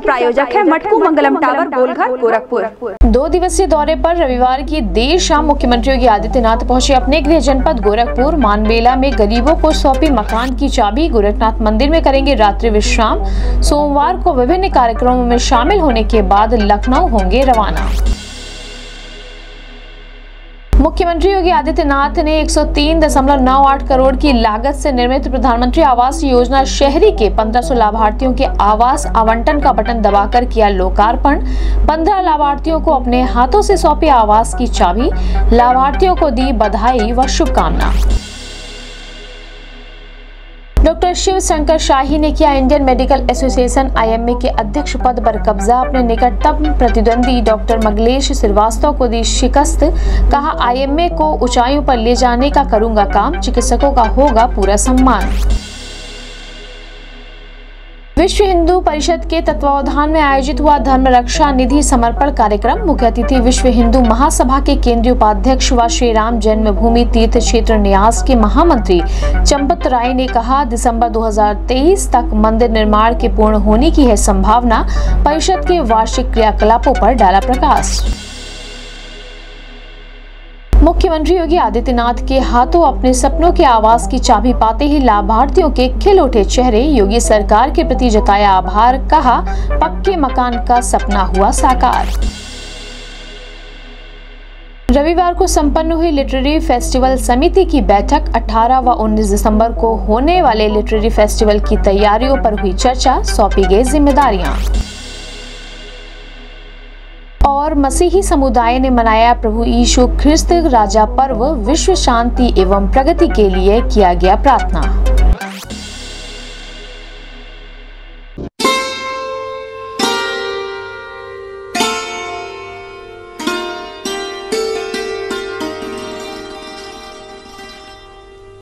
प्रायोजक है मटकू मंगलम टावर, गोलघर, गोरखपुर। दो दिवसीय दौरे पर रविवार की देर शाम मुख्यमंत्री योगी आदित्यनाथ पहुँचे अपने गृह जनपद गोरखपुर। मानबेला में गरीबों को सौंपी मकान की चाबी। गोरखनाथ मंदिर में करेंगे रात्रि विश्राम। सोमवार को विभिन्न कार्यक्रमों में शामिल होने के बाद लखनऊ होंगे रवाना। मुख्यमंत्री योगी आदित्यनाथ ने 103.98 करोड़ की लागत से निर्मित प्रधानमंत्री आवास योजना शहरी के 1500 लाभार्थियों के आवास आवंटन का बटन दबाकर किया लोकार्पण। 15 लाभार्थियों को अपने हाथों से सौंपी आवास की चाबी। लाभार्थियों को दी बधाई व शुभकामना डॉक्टर शिव शंकर शाही ने किया इंडियन मेडिकल एसोसिएशन आईएमए के अध्यक्ष पद पर कब्जा। अपने निकटतम प्रतिद्वंदी डॉक्टर मंगलेश श्रीवास्तव को दी शिकस्त। कहा, आईएमए को ऊंचाइयों पर ले जाने का करूँगा काम, चिकित्सकों का होगा पूरा सम्मान। विश्व हिंदू परिषद के तत्वावधान में आयोजित हुआ धर्म रक्षा निधि समर्पण कार्यक्रम। मुख्य अतिथि विश्व हिंदू महासभा के केंद्रीय उपाध्यक्ष व श्री राम जन्मभूमि तीर्थ क्षेत्र न्यास के महामंत्री चंपत राय ने कहा, दिसंबर 2023 तक मंदिर निर्माण के पूर्ण होने की है संभावना। परिषद के वार्षिक क्रियाकलापों पर डाला प्रकाश। मुख्यमंत्री योगी आदित्यनाथ के हाथों अपने सपनों के आवास की चाबी पाते ही लाभार्थियों के खिल उठे चेहरे। योगी सरकार के प्रति जताया आभार, कहा, पक्के मकान का सपना हुआ साकार। रविवार को संपन्न हुई लिटरेरी फेस्टिवल समिति की बैठक 18 व 19 दिसंबर को होने वाले लिटरेरी फेस्टिवल की तैयारियों पर हुई चर्चा। सौंपी गई जिम्मेदारियाँ। और मसीही समुदाय ने मनाया प्रभु यीशु ख्रिस्त राजा पर्व, विश्व शांति एवं प्रगति के लिए किया गया प्रार्थना।